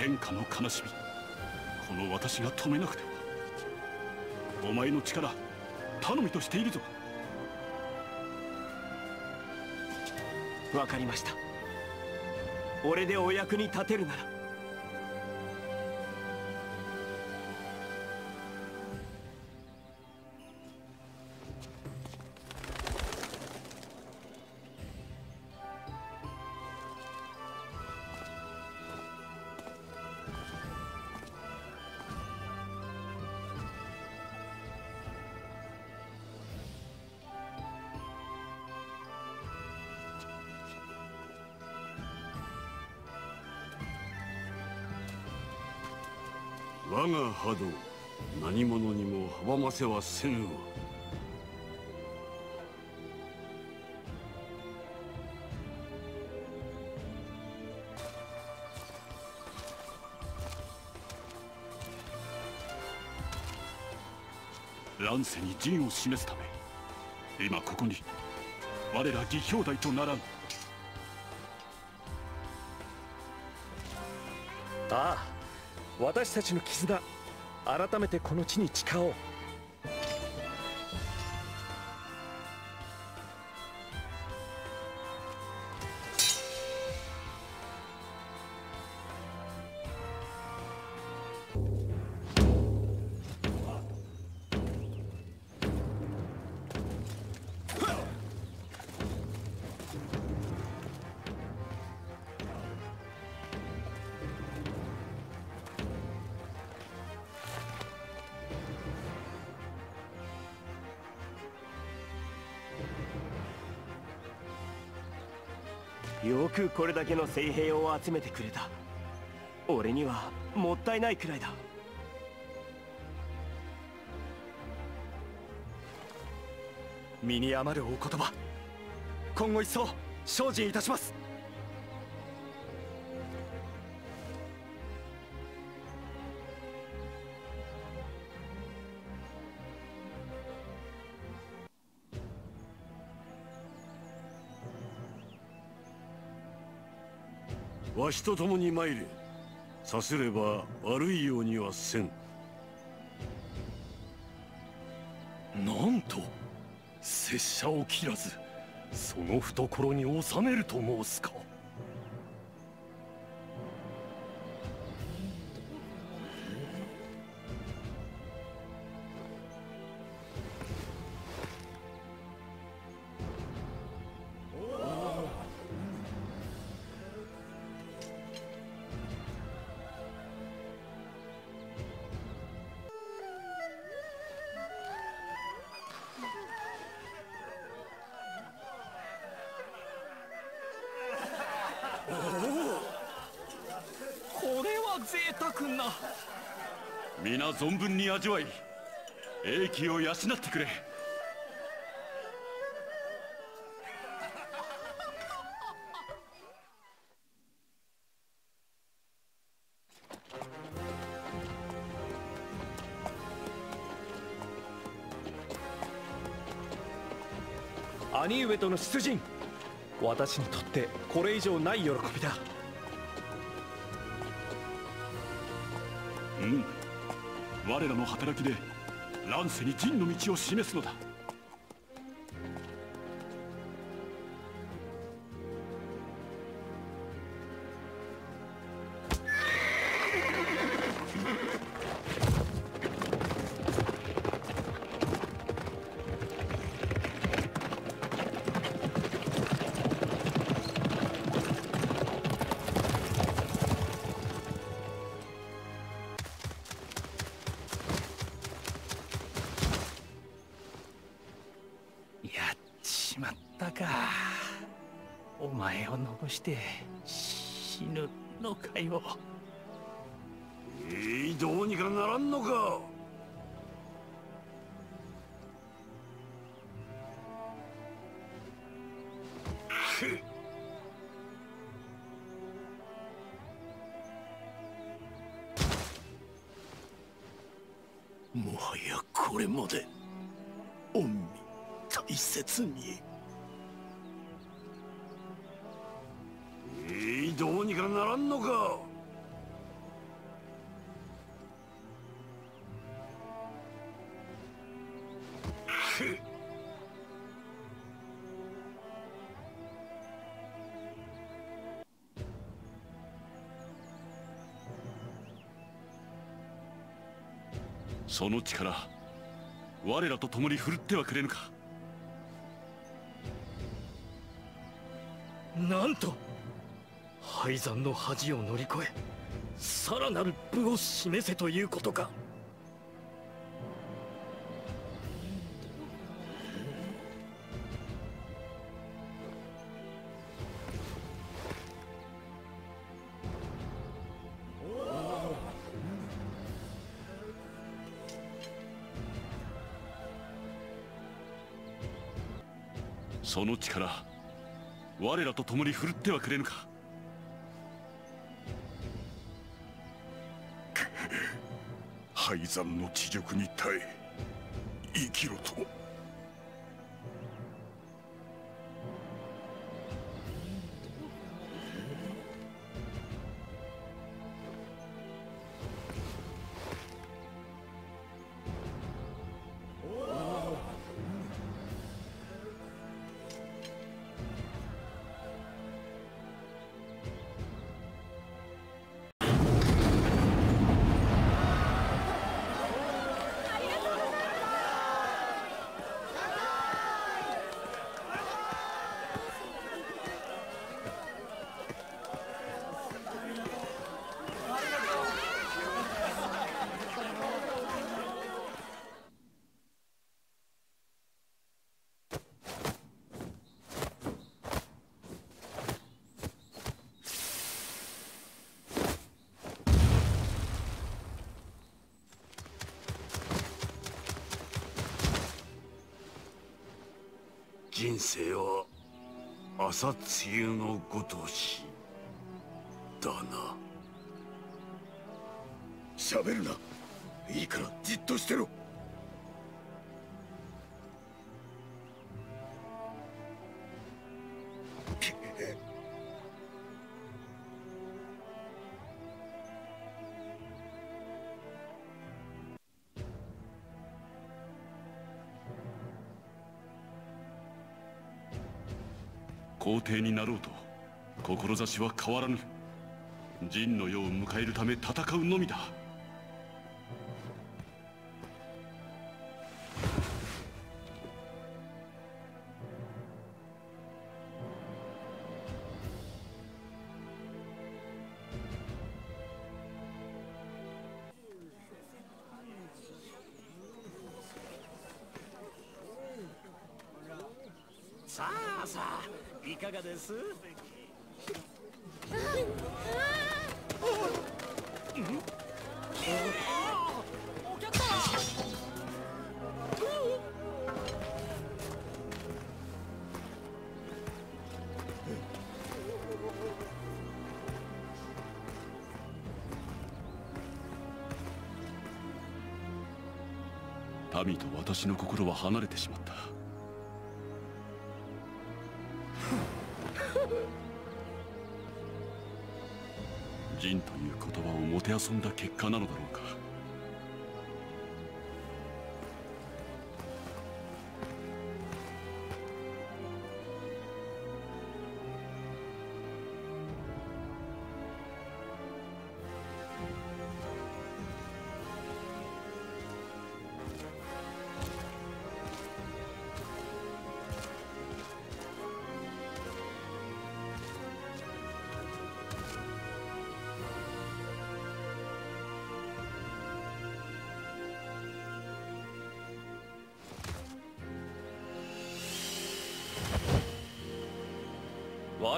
天下の悲しみ。この私が止めなくては。お前の力頼みとしているぞ。わかりました。俺でお役に立てるなら。我が波動何者にも阻ませはせぬわ。乱世に陣を示すため今ここに我ら義兄弟とならん。ああ。私たちの絆改めてこの地に誓おう。よくこれだけの精兵を集めてくれた。俺にはもったいないくらいだ。身に余るお言葉。今後一層精進いたします。わしと共に参れ。さすれば悪いようにはせん。なんと拙者を切らずその懐に収めると申すか。な皆存分に味わい英気を養ってくれ。兄上との出陣。私にとってこれ以上ない喜びだ。うん。我らの働きで乱世に陣の道を示すのだ。まったか。お前を残して死ぬのかよ。えいどうにかならんのか。もはやこれまで御身大切に。どうにかならんのか。その力我らと共に振るってはくれぬか。なんと廃山の恥を乗り越えさらなる武を示せということか。その力我らと共に振るってはくれぬか。廃山の地辱に耐え生きろと。人生は朝露のごとし。だな。喋るな。いいからじっとしてろ。皇帝になろうと志は変わらぬ。仁の世を迎えるため戦うのみだ。さあさあいかがです？民と私の心は離れてしまった。仁という言葉をもてあそんだ結果なのだろうか。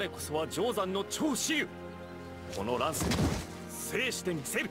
我こそは定山の長子この乱世制してみせる。